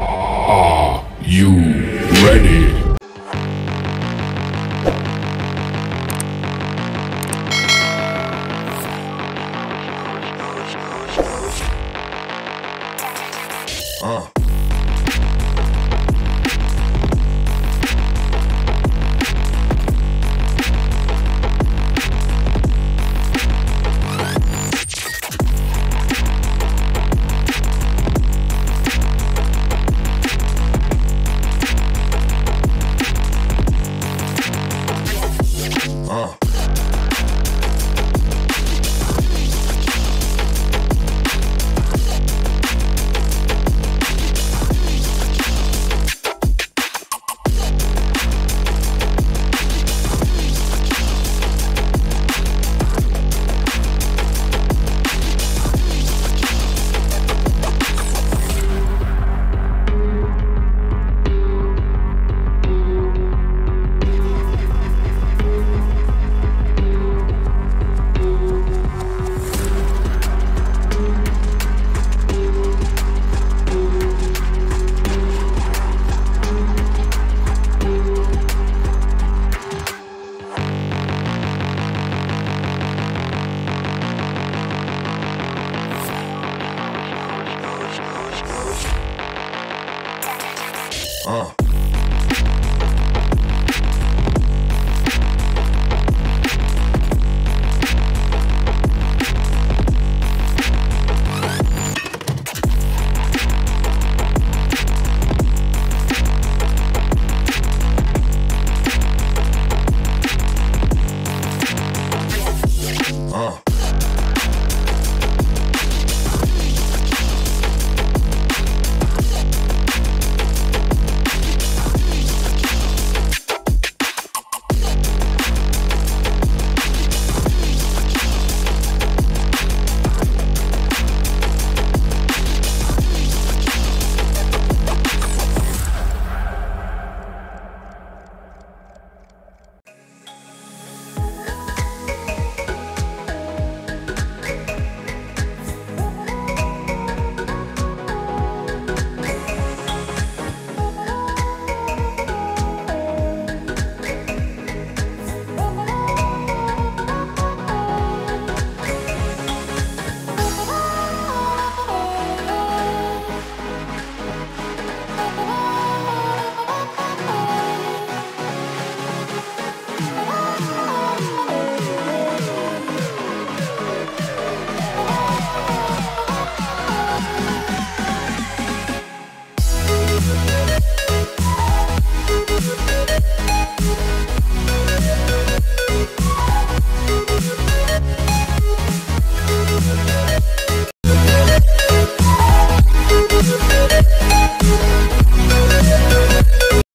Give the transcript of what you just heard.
Are you ready? Uh. Uh.